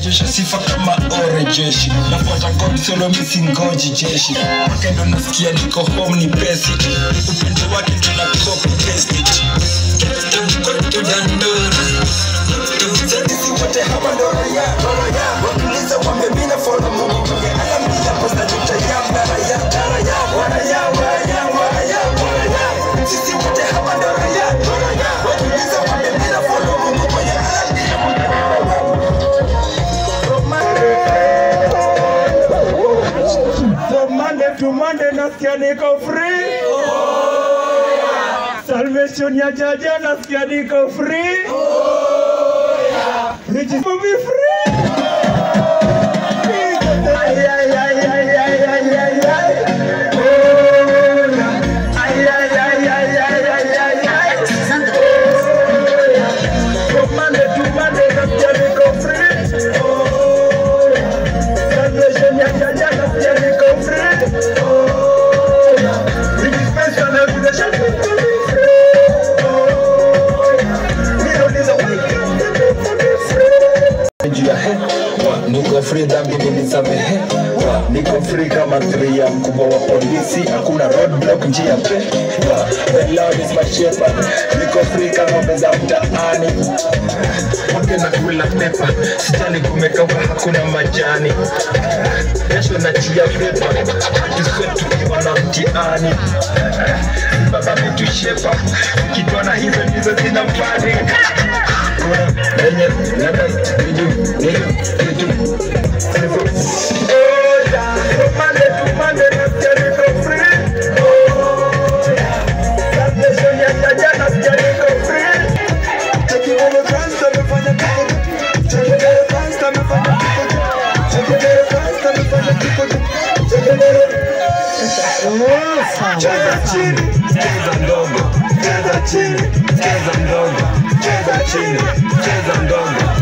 Jesha sifa kama ore jeshi. Nafuata god solo misi ngoji jeshi. Makendo ndo nasikia niko home ni pesi. Upendo wake To Monday nasikia niko free. Salvation ya jaja nasikia niko free. Free. Niko free dhambi nilisamehewa, niko free kama ya mkubwa wa polisi. Hakuna roadblock njia. Pewa the lord is my shepherd. Niko free kama meza mtaani. Wake na kula pepa. Sitani kumekauka hakuna majani. Kesho na chia pepa. Tuswe tukiwa na mtihani. Baba metushepa kitwana hizo ndizo zinafani kuna wenye labda Cheza chini, cheza ndogo, cheza chini, cheza ndogo, cheza chini, cheza ndogo.